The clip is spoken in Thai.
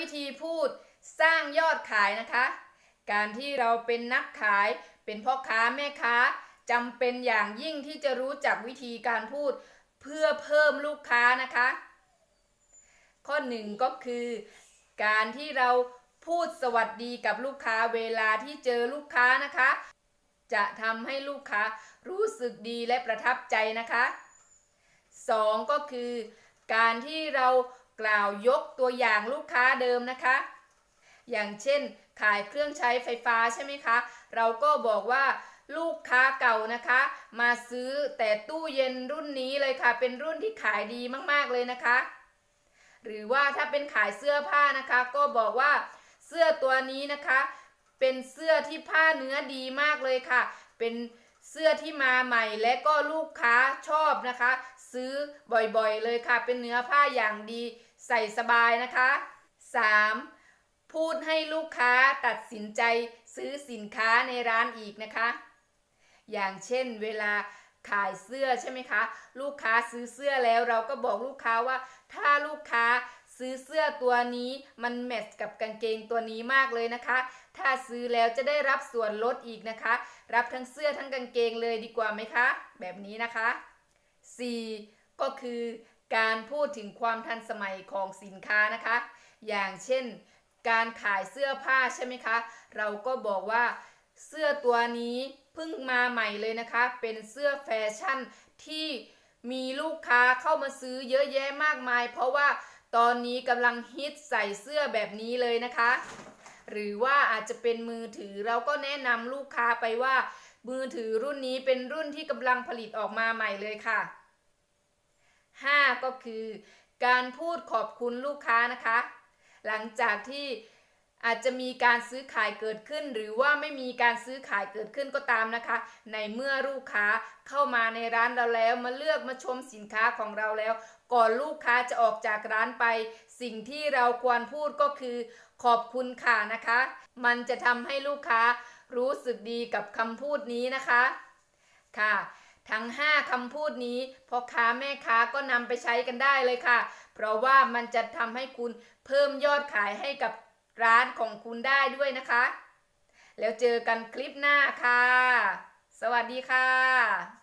วิธีพูดสร้างยอดขายนะคะ การที่เราเป็นนักขาย เป็นพ่อค้าแม่ค้าจำเป็นอย่างยิ่งที่จะรู้จักวิธีการพูดเพื่อเพิ่มลูกค้านะคะ ข้อหนึ่งก็คือ การที่เราพูดสวัสดีกับลูกค้าเวลาที่เจอลูกค้านะคะ จะทำให้ลูกค้ารู้สึกดีและประทับใจนะคะสองก็คือ การที่เรา กล่าวยกตัวอย่างลูกค้าเดิมนะคะ อย่างเช่น ขายเครื่องใช้ไฟฟ้าใช่ไหมคะ เราก็บอกว่าลูกค้าเก่านะคะ มาซื้อแต่ตู้เย็นรุ่นนี้เลยค่ะ เป็นรุ่นที่ขายดีมากๆเลยนะคะ หรือว่าถ้าเป็นขายเสื้อผ้านะคะ ก็บอกว่าเสื้อตัวนี้นะคะ เป็นเสื้อที่ผ้าเนื้อดีมากเลยค่ะ เป็นเสื้อที่มาใหม่และก็ลูกค้าชอบนะคะ ซื้อบ่อยๆเลยค่ะ เป็นเนื้อผ้าอย่างดี ใส่สบายนะคะ 3. พูดให้ลูกค้าตัดสินใจซื้อสินค้าในร้านอีกนะคะ อย่างเช่นเวลาขายเสื้อใช่ไหมคะ ลูกค้าซื้อเสื้อแล้วเราก็บอกลูกค้าว่า ถ้าลูกค้าซื้อเสื้อตัวนี้มันแมทกับกางเกงตัวนี้มากเลยนะคะ ถ้าซื้อแล้วจะได้รับส่วนลดอีกนะคะ รับทั้งเสื้อทั้งกางเกงเลยดีกว่าไหมคะ แบบนี้นะคะ 4. ก็คือ การพูดถึงความทันสมัยของสินค้านะคะ อย่างเช่น การขายเสื้อผ้าใช่ไหมคะ เราก็บอกว่าเสื้อตัวนี้เพิ่งมาใหม่เลยนะคะ เป็นเสื้อแฟชั่นที่มีลูกค้าเข้ามาซื้อเยอะแยะมากมาย เพราะว่าตอนนี้กำลังฮิตใส่เสื้อแบบนี้เลยนะคะ หรือว่าอาจจะเป็นมือถือเราก็แนะนำลูกค้าไปว่า มือถือรุ่นนี้เป็นรุ่นที่กำลังผลิตออกมาใหม่เลยค่ะ 5 ก็คือ การพูดขอบคุณลูกค้านะคะ หลังจากที่อาจจะมีการซื้อขายเกิดขึ้น หรือว่าไม่มีการซื้อขายเกิดขึ้นก็ตามนะคะ ในเมื่อลูกค้าเข้ามาในร้านเราแล้วมาเลือกมาชมสินค้าของเราแล้ว ก่อนลูกค้าจะออกจากร้านไป สิ่งที่เราควรพูดก็คือ ขอบคุณค่ะนะคะ มันจะทำให้ลูกค้ารู้สึกดีกับคำพูดนี้นะคะค่ะ ทั้ง 5คำพูดนี้พ่อค้าแม่ค้าก็นำไปใช้กันได้เลยค่ะ เพราะว่ามันจะทำให้คุณเพิ่มยอดขายให้กับร้านของคุณได้ด้วยนะคะ แล้วเจอกันคลิปหน้าค่ะ สวัสดีค่ะ